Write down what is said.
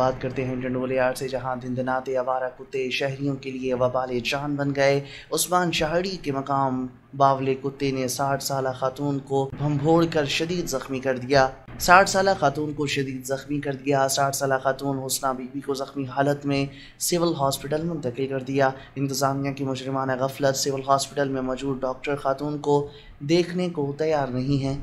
बात करते हैं टंडोलियार से, जहाँ दिन आवारा कुत्ते शहरियों के लिए वबाल जान बन गए। उस्मान शहरी के मकाम, बावले कुत्ते ने साठ साल खातून को भंभोड़ कर शदीद जख्मी कर दिया। साठ साल खातून को शदीद ज़ख्मी कर दिया। साठ साल खातून हुसना बीबी को ज़ख्मी हालत में सिविल हॉस्पिटल मुंतकिल कर दिया। इंतज़ामिया की मुजरमाना गफलत, सिविल हॉस्पिटल में मौजूद डॉक्टर खातून को देखने को तैयार नहीं है।